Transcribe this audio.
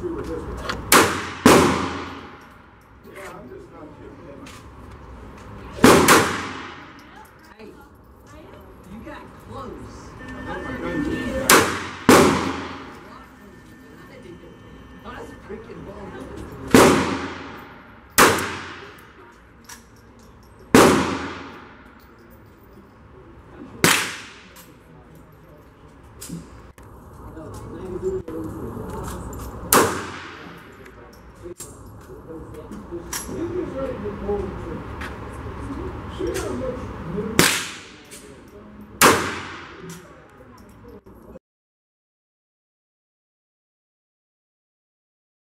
shooter this one. Yeah, I'm just not kidding. Oh, oh, Thank you. Thank you.